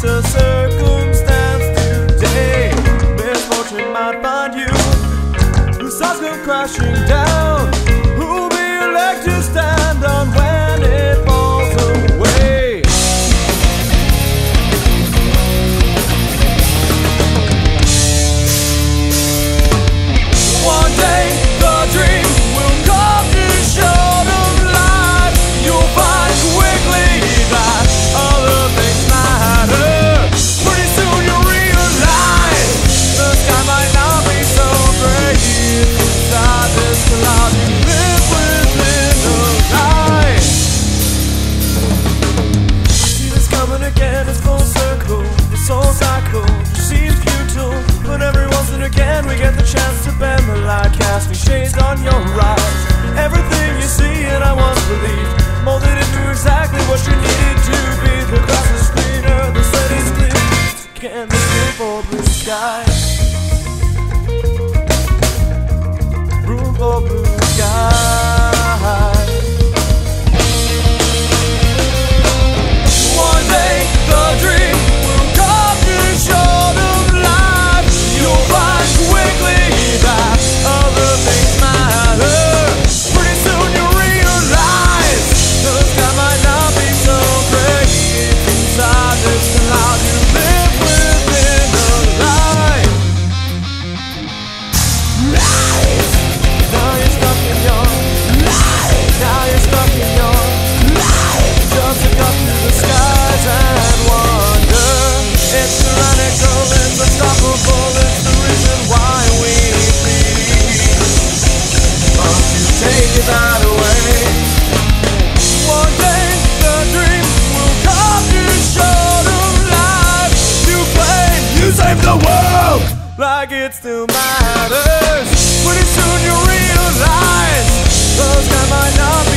it's a circumstance today. Misfortune might find you. The stars come crashing down. in the simple blue sky. Room for blue sky. like it still matters. Pretty soon you realize Those that might not